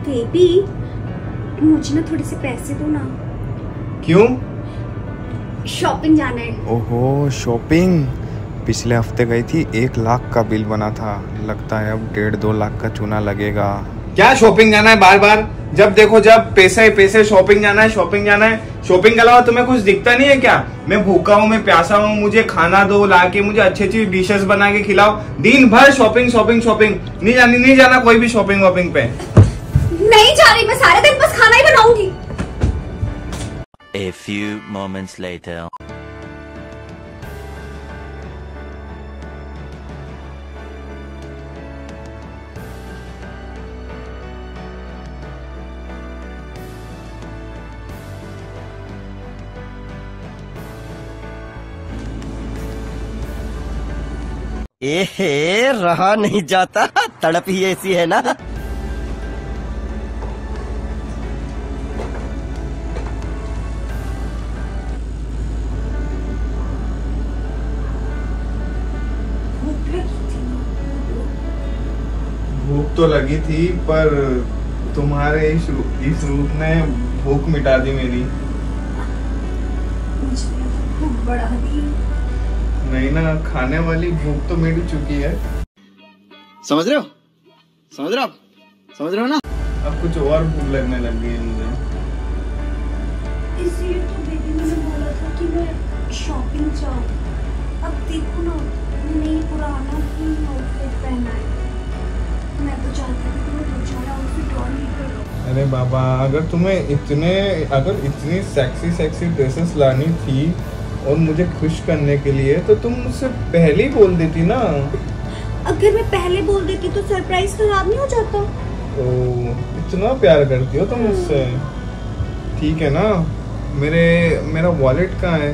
Baby मुझे ना थोड़े से पैसे दो ना। क्यों? शॉपिंग जाना है। ओहो शॉपिंग पिछले हफ़्ते गई थी एक लाख का बिल बना था। लगता है अब डेढ़ दो लाख का चूना लगेगा। क्या शॉपिंग जाना है बार बार जब देखो जब पैसे ही पैसे शॉपिंग जाना है शॉपिंग जाना है। शॉपिंग के अलावा तुम्हें कुछ दिखता नहीं है क्या? मैं भूखा हूँ मैं प्यासा हूँ मुझे खाना दो ला के मुझे अच्छी अच्छी डिशेस बना के खिलाओ। दिन भर शॉपिंग शॉपिंग शॉपिंग नहीं जानी नहीं जाना कोई भी शॉपिंग वॉपिंग पे। नहीं जा रही मैं सारे दिन बस खाना ही बनाऊँगी A few moments later. एहे रहा नहीं जाता तड़प ही ऐसी है ना भूख तो लगी थी पर तुम्हारे इस इस रूप ने भूख मिटा दी मेरी। भूख बढ़ा दी। नहीं ना खाने वाली भूख तो मिट चुकी है। समझ रहे हो? समझ रहे हो समझ रहे हो ना? अब कुछ और भूख लगने लग गई है मुझे। इसलिए तो बेबी मैंने बोला था कि मैं शॉपिंग जाऊँ। अब देखो ना मैंने पुराना ही आउटफिट पहना है। मैं तो चाहती हूँ आउटफिट और। अरे बाबा अगर तुम्हें इतने अगर इतनी सेक्सी सेक्सी ड्रेसेस लानी थी और मुझे खुश करने के लिए तो तुम मुझसे पहले ही बोल देती ना। अगर मैं पहले बोल देती तो सरप्राइज़ खराब नहीं हो जाता। तो इतना प्यार करती हो तुम मुझसे। ठीक है ना? मेरे मेरा वॉलेट कहाँ है?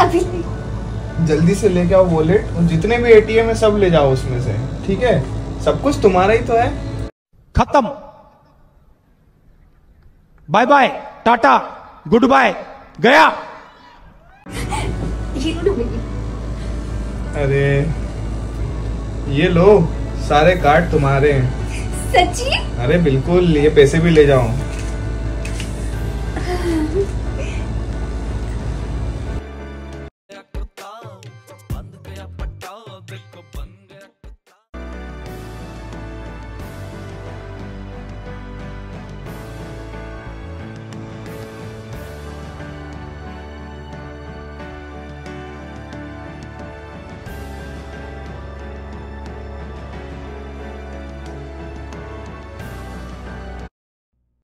अभी जल्दी से लेके आओ वॉलेट और जितने भी एटीएम है सब ले जाओ उसमें से ठीक है? सब कुछ तुम्हारा ही तो है। खत्म। Bye bye tata goodbye गया अरे ये लो सारे कार्ड तुम्हारे हैं। सच्ची? अरे बिल्कुल ये पैसे भी ले जाओ।